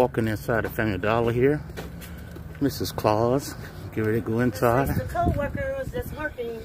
walking inside the Family Dollar here. Mrs. Claus, get ready to go inside. The co-workers that's working.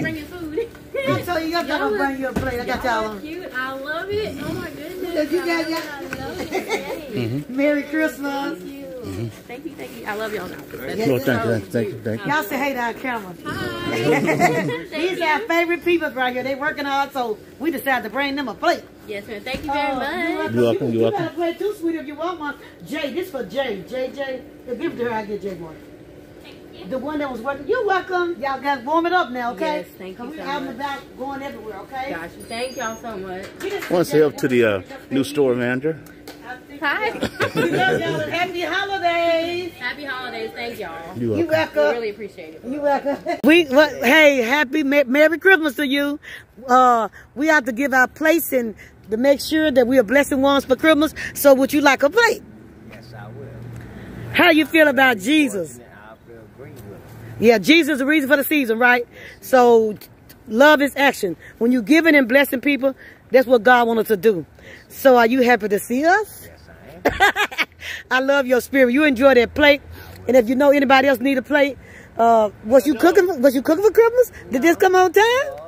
bringing food. I told you, you gotta bring you a plate. I got y'all on. Cute. I love it. Oh my goodness. You got I y'all. love it. Mm-hmm. Merry Christmas. Thank you. Thank you. Thank you. I love y'all now. Well, thank you, thank you, thank you. Y'all say hey to our camera. Hi. These are our favorite people right here. They working hard, so we decided to bring them a plate. yes, ma'am. Thank you very Uh, much. You're welcome, You, you're you got welcome. a plate too, sweetie, if you want one. Jay, this for Jay. Jay, Jay. If give it to her, I get Jay one. The one that was working. You're welcome. Y'all got to warm it up now, okay? Yes, thank you Cause we so out and much. about going everywhere, okay? Gosh, thank y'all so much. I want to say hello to the uh, new store manager. Hi. We love y'all happy holidays. Happy holidays. Thank y'all. You You welcome. We welcome. really appreciate it. You welcome. We what, hey, happy Merry Christmas to you. Uh, we have to give our place and to make sure that we are blessing ones for Christmas. So would you like a plate? Yes, I will. How you feel about Jesus? I feel agree. Yeah, Jesus is the reason for the season, right? So love is action. When you giving and blessing people, that's what God wanted to do. So are you happy to see us? Yes, I love your spirit. You enjoy that plate. And if you know anybody else need a plate, uh, was you cooking? Was you cooking for Christmas? Did this come on time?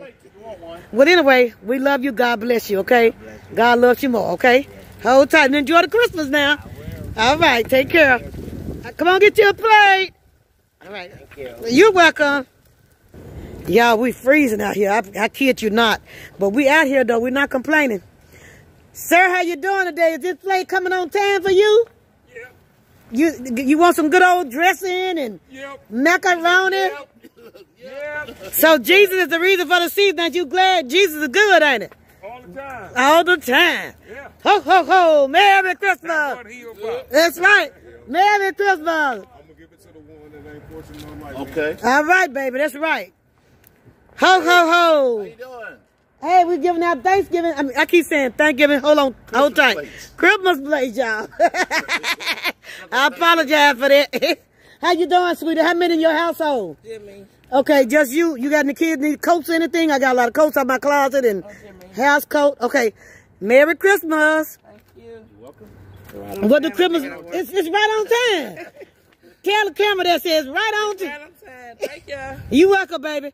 Well, anyway, we love you. God bless you. Okay. God loves you more. Okay. Hold tight and enjoy the Christmas now. All right. Take care. Come on, get you a plate. All right. Thank you. You're welcome. Y'all, we freezing out here. I, I kid you not. But we out here though. We're not complaining. Sir, how you doing today? Is this plate coming on time for you? Yep, You you want some good old dressing and yep, macaroni? yep, yep, So Jesus is the reason for the season. Aren't you glad Jesus is good, ain't it? all the time. All the time. Yeah, Ho ho ho! Merry Christmas. what. That's right. Merry Christmas. I'm gonna give it to the one that ain't forcing no life. Okay. All right, baby. That's right. Ho ho ho! you doing? Hey, we're giving out Thanksgiving. I, mean, I keep saying Thanksgiving. Hold on, hold tight. plates. Christmas plates, y'all. I apologize for that. How you doing, sweetie? How many in your household? Jimmy. Okay, just you. You got any kids need coats or anything? I got a lot of coats out my closet and oh, house coat. Okay. Merry Christmas. Thank you. You're welcome. Right what the Christmas? It's, it's right on time. Tell the camera that says right on time. Valentine. Thank you. You welcome, baby.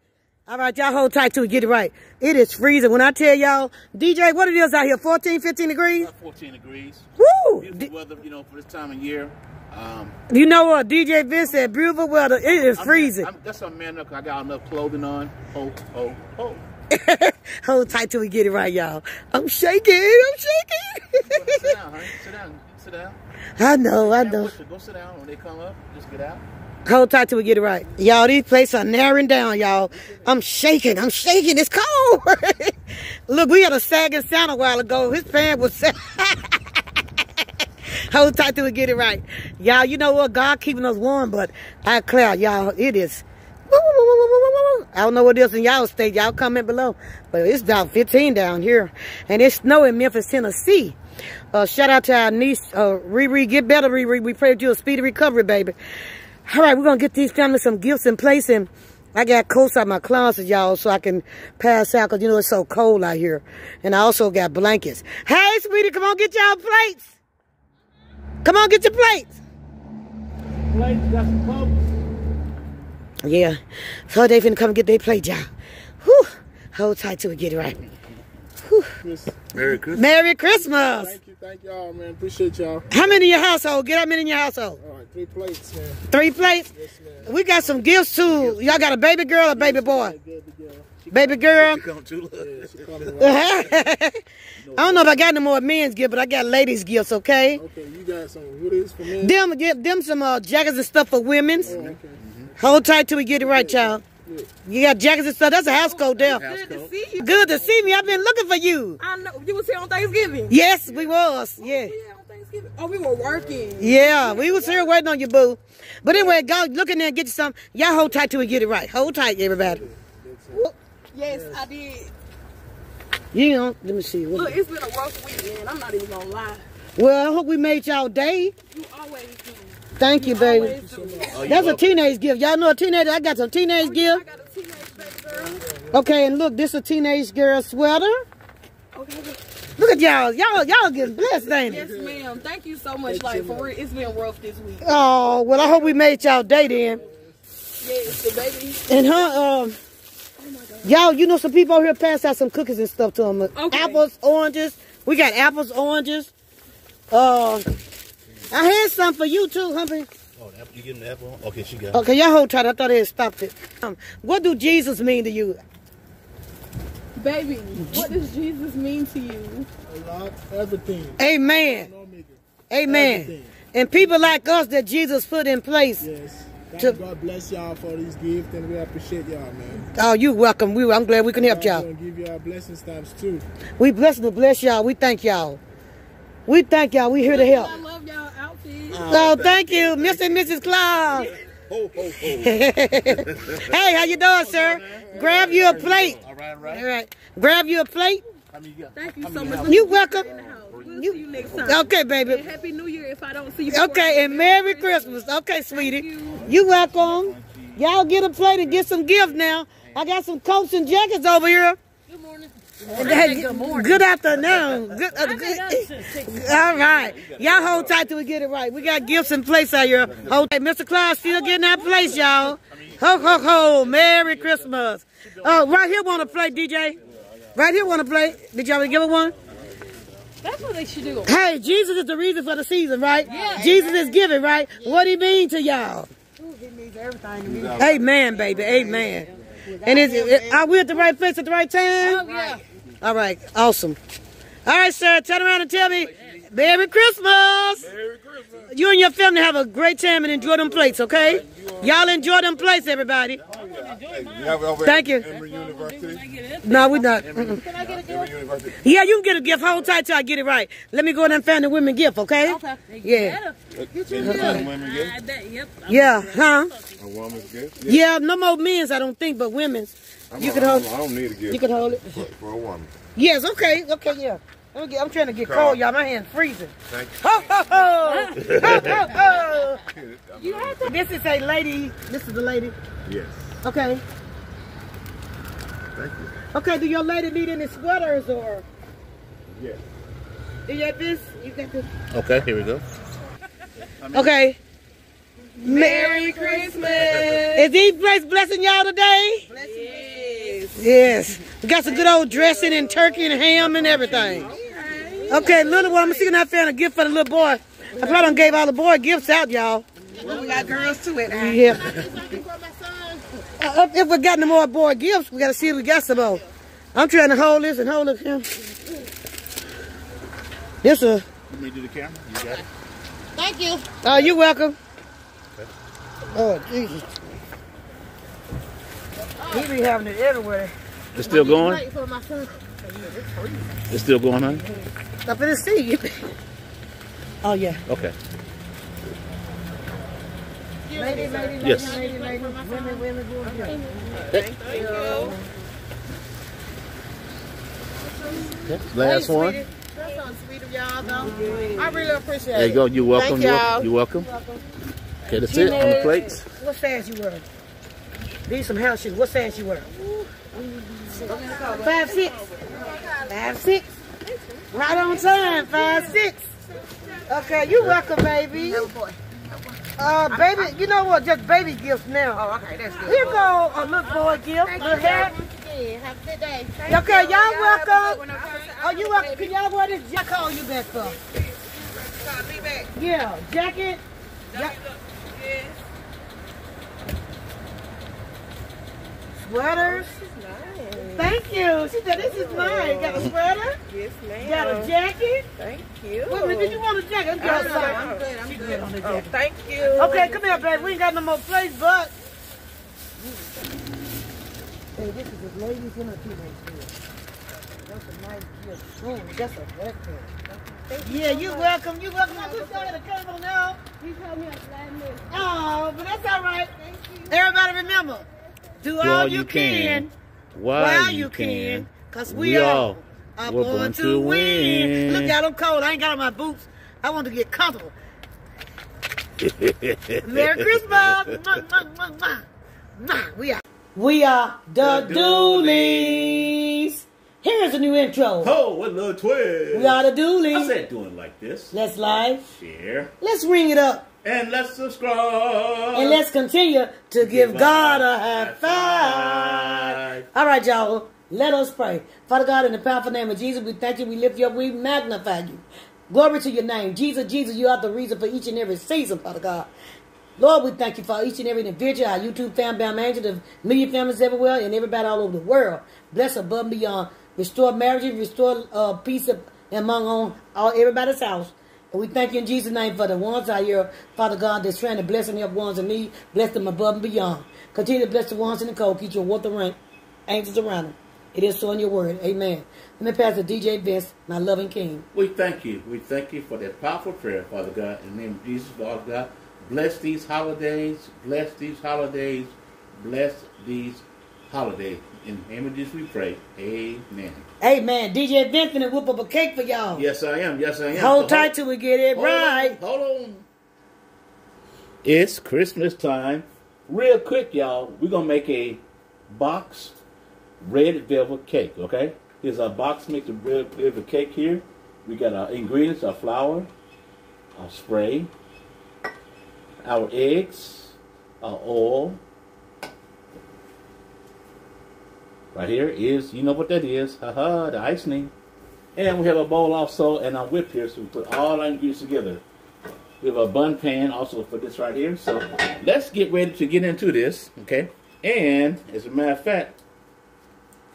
All right, y'all hold tight till we get it right. It is freezing. When I tell y'all, DJ, what it is out here, 14, 15 degrees? About 14 degrees. Woo! Beautiful weather, you know, for this time of year. Um, You know what? DJ Vince said, beautiful weather. It is I'm- freezing. I'm, that's a man up I got enough clothing on. Ho, ho, ho. hold tight till we get it right, y'all. I'm shaking. I'm shaking. Sit down, honey. Sit down. Sit down. I know, I know. Go sit down. When they come up, just get out. Hold tight till we get it right. Y'all, these places are narrowing down, y'all. I'm shaking. I'm shaking. It's cold. Look, we had a sagging sound a while ago. His fan was Hold tight till we get it right. Y'all, you know what? God keeping us warm, but I clear, y'all, it is. I don't know what it is in y'all state. Y'all comment below. But it's about 15 down here. And it's snow in Memphis, Tennessee. Uh, shout out to our niece, uh, Riri. Get better, Riri. We pray that you a speedy recovery, baby. All right, we're going to get these families some gifts in place. And I got coats out my closet, y'all, so I can pass out because, you know, it's so cold out here. And I also got blankets. Hey, sweetie, come on, get y'all plates. Come on, get your plates. Plates, got some bubbles. Yeah. So they finna come get their plate, y'all. Whew. Hold tight till we get it right. Merry Christmas. Merry Christmas. Thank you, thank y'all, man. Appreciate y'all. How many in your household? Get how many in your household? All right, three plates, man. Three plates? Yes, man. We got some gifts too. Y'all got a baby girl or baby boy? Good to. Baby girl. Come to look. Yeah, right. I don't know if I got no more men's gifts, but I got ladies' gifts, okay? Okay, you got some. What is for me? Them give them some uh, jackets and stuff for women's. Oh, okay. Hold tight till we get it right, y'all. You got jackets and stuff. That's a house coat there. Good to see you. Good to see me. I've been looking for you. I know you was here on Thanksgiving. Yes, we was. Oh, yeah. Yeah, on Thanksgiving. Oh, we were working. Yeah, we was here waiting on you, boo. But anyway, go look in there and get you some. Y'all hold tight till we get it right. Hold tight, everybody. Yes, I did. You know, let me see. What- Look, it's been a rough week, man. I'm not even gonna lie. Well, I hope we made y'all day. You always do. Thank you, baby. That's a teenage gift. Y'all know a teenager. I got some teenage I gift. got a teenage girl. Okay, and look, this is a teenage girl sweater. Okay. Look at y'all. Y'all, y'all getting blessed, ain't Yes, it? ma'am. Thank you so much. Like for real, it's been rough this week. Oh, well, I hope we made y'all day then. Yes, the baby. And her, um, y'all, you know, some people out here pass out some cookies and stuff to them. Okay. Apples, oranges. We got apples, oranges. Uh, I had some for you too, Humphrey. Oh, the apple- you give him the apple? Okay, she got it. Okay, y'all hold tight. I thought they had stopped it. Um, what do Jesus mean to you? Baby, what does Jesus mean to you? A lot, everything. Amen. No. Amen. Everything. And people like us that Jesus put in place. Yes. Thank To- God bless y'all for these gifts, and we appreciate y'all, man. Oh, you welcome. We, I'm glad we can help y'all. gonna give y'all blessings times two. We bless to bless y'all. We thank y'all. We thank y'all. We here to help. I love y'all outfit. Oh, thank you, Mr. and Mrs. Claus. Ho, ho, ho. hey, how you doing, sir? Grab you a plate. All right, all All right. right. Grab you a plate. How many you got? Thank you so much. You welcome. In the house. We'll You- see you next time. Okay, And baby. Happy New Year if I don't see you. Okay, and Merry Christmas. Okay, sweetie. you. You welcome. Y'all get a plate and get some gifts now. I got some coats and jackets over here. Good morning. Good Good afternoon. Good, uh, good. All right. Y'all hold tight till we get it right. We got gifts in place out here. Hold tight. Mr. Claus still getting that place, y'all. Ho, ho, ho. Merry Christmas. Oh, right here want to play, DJ. Right here want to play. Did y'all give it one? That's what they should do. Hey, Jesus is the reason for the season, right? Yeah. Jesus is giving, right? What do he mean to y'all? Amen, baby. Amen. And is it, are we at the right place at the right time? yeah. All right, awesome. All right, sir, turn around and tell me, Merry Christmas. Merry Christmas. You and your family have a great time and enjoy them plates, okay? Y'all enjoy them plates, everybody. Thank you. University. No, we not. Mm-mm. Emory University. Yeah, you can get a gift. Hold tight till I get it right. Let me go in and find the women gift, okay? Okay. Yeah. Get you a women's gift. Yep. Yeah, huh? A woman's gift. Yeah, no more men's, I don't think, but women's. I'm You a- can I'm- hold- I don't need a gift. You can hold it. for, for a woman. Yes, okay, okay, yeah. I'm, get, I'm trying to get cold, y'all. My hand's freezing. Thank you. Ho, ho, ho! ho, ho, ho! This is a lady. This is the lady. Yes. Okay. Thank you. Okay, do your lady need any sweaters or? Yes. Do you have this? You got this? Okay, here we go. Okay. Merry Christmas. Is these place blessing y'all today? Yes. Yes. We got some good old dressing and turkey and ham and everything. Okay, little one, I'm seeing I found a gift for the little boy. I probably done gave all the boy gifts out, y'all. Well, we got girls too at that. Yeah. Uh, if we got no more boy gifts, we gotta see if we got some more. I'm trying to hold this and hold it. Here. This a. Let me do the camera. You got it. Thank you. Oh, you're welcome. Oh, Jesus. He be having it everywhere. It's still going? For my son. It's still going, honey? Up in the sea. Oh yeah. Okay. Lady, lady, lady, Yes. lady, lady, women, women, women. Last one. That's so sweet of y'all, though. I really appreciate There you go. You're welcome. Thank You're, y'all. you're welcome. Okay, that's it on the plates. What size you wear? These some house shoes. What size you wear? Five six. Five six. Right on time. Five six. Okay, you welcome, baby. Uh, baby, you know what? Just baby gifts now. Oh, okay, that's good. Here go a little boy gift. Little hat. Have a good day. Okay, y'all welcome. Oh, you welcome. Can y'all wear this jacket? Call you back for. Yeah, jacket. Ja- Sweaters. Nice. Thank you. She said, this is mine. Got a sweater? Yes, ma'am. Got a jacket? Thank you. Wait a minute, did you want a jacket? Let's get oh, outside. I'm good. I'm She good. on the oh, jacket. Oh, thank you. Okay, come here, baby. We ain't got no more place, but. Hey, this is the ladies in a teenage girl. That's a nice gift. Ooh, that's a backpack. Yeah, you welcome. You welcome. I wish I had a camera now. You told me a slide miss. Oh, but that's all right. Thank you. Everybody remember, do, Do all you can, While, while you can, cause we, We all all are were born to win. Look, y'all, I'm cold. I ain't got on my boots. I want to get comfortable. Merry Christmas. Mwah, mwah, mwah, mwah. Mwah. We are. We are the, The Doolies. Here's a new intro. Oh, what a little twist. We are the I Doolies. said doing like this. Let's live. Share. Let's ring it up. And let's subscribe. And let's continue to give God a high five. All right, y'all. Let us pray. Father God, in the powerful name of Jesus, we thank you, we lift you up, we magnify you. Glory to your name. Jesus, Jesus, you are the reason for each and every season, Father God. Lord, we thank you for each and every individual, our YouTube family, our angel, the media families everywhere, and everybody all over the world. Bless above and beyond. Restore marriages, restore uh, peace among all everybody's house. We thank you in Jesus' name for the ones out here, Father God, that's trying to bless and help ones in need. Bless them above and beyond. Continue to bless the ones in the cold. Keep your water rank, angels around them. It is so in your word. Amen. Let me pass to DJ Vince, my loving king. We thank you. We thank you for that powerful prayer, Father God. In the name of Jesus, Father God. Bless these holidays. Bless these holidays. Bless these holidays. In the name of Jesus we pray. Amen. Amen. DJ Vince finna whip up a cake for y'all. Yes, I am. Yes, I am. Hold So tight till we get it hold right. On, hold on. It's Christmas time. Real quick, y'all. We're going to make a box red velvet cake, okay? Here's our box mix of red velvet cake here. We got our ingredients, our flour, our spray, our eggs, our oil. Right here is, you know what that is, haha, the icing. And we have a bowl also and a whip here, so we put all our ingredients together. We have a Bundt pan also for this right here. So let's get ready to get into this, okay? And as a matter of fact,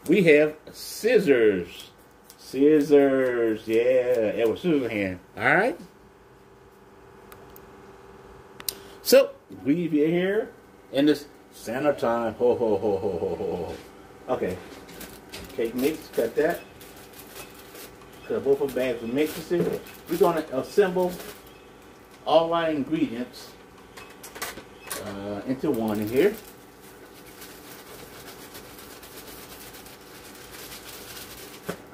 we have scissors. Scissors, yeah, it was Edward Scissorhand. All right. So we here in this Santa time. Ho ho ho ho ho ho. Okay. Cake mix. Cut that. Cut both of bags of mixes. We're gonna assemble all our ingredients uh, into one in here.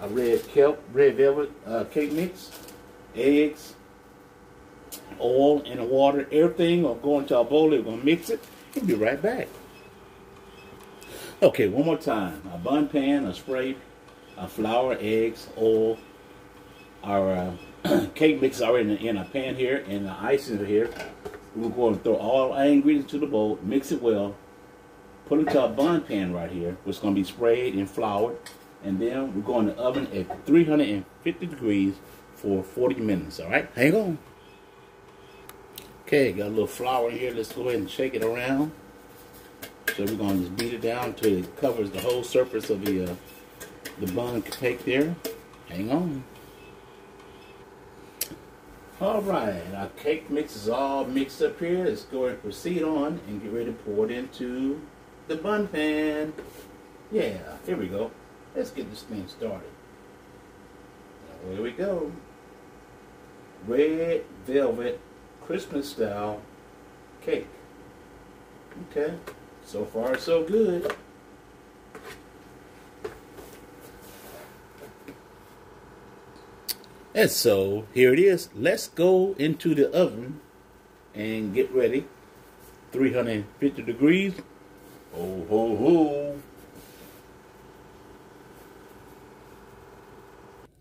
A red kelp, red velvet uh, cake mix, eggs, oil, and water. Everything will go into a bowl. We're gonna mix it. We'll be right back. Okay, one more time. A Bundt pan, a spray, a flour, eggs, oil, our uh, cake mix is already in, in a pan here, and the icing is here. We're going to throw all our ingredients to the bowl, mix it well, put it to a Bundt pan right here, which is going to be sprayed and floured, and then we're going to the oven at 350 degrees for 40 minutes. All right, hang on. Okay, got a little flour here. Let's go ahead and shake it around. So we're going to just beat it down until it covers the whole surface of the uh, the Bundt cake there. Hang on. All right, our cake mix is all mixed up here. Let's go and proceed on and get ready to pour it into the Bundt pan. Yeah, here we go. Let's get this thing started. Now, here we go. Red velvet Christmas style cake. Okay, so far so good. And so here it is. Let's go into the oven and get ready. 350 degrees. Ho ho ho.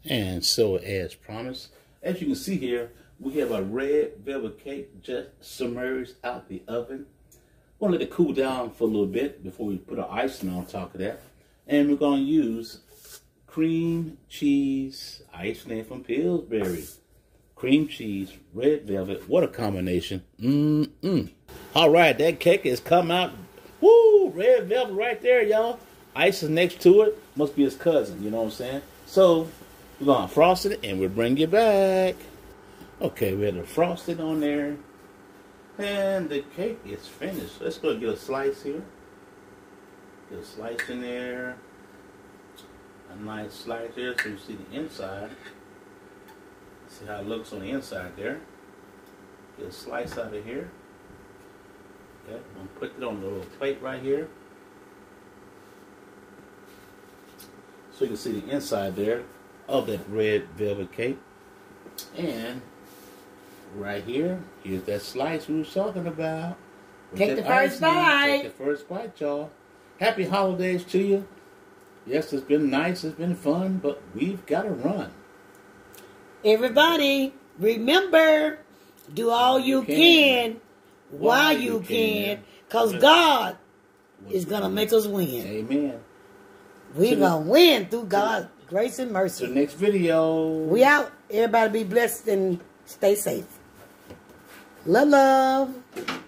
And so as promised, as you can see here, we have a red velvet cake just submerged out the oven. We're gonna let it cool down for a little bit before we put our icing on top of that. And we're gonna use cream cheese cream from Pillsbury. Cream cheese, red velvet. What a combination. Mm-mm. All right, that cake has come out. Woo! Red velvet right there, y'all. Ice is next to it. Must be his cousin, you know what I'm saying? So, we're going to frost it and we'll bring you back. Okay, we had to frost it on there. And the cake is finished. Let's go get a slice here. Get a slice in there a nice slice here so you see the inside. See how it looks on the inside there. Get a slice out of here. Okay, I'm gonna put it on the little plate right here. So you can see the inside there of that red velvet cake. And right here. Here's that slice we was talking about. Take the first bite. Take the first bite, y'all. Happy holidays to you. Yes, it's been nice. It's been fun, but we've got to run. Everybody, remember, do all you can. can, while you can, because God is going to make us win. Amen. We're going to win through God's grace and To the mercy. next video. We out. Everybody be blessed and stay safe. Love, love.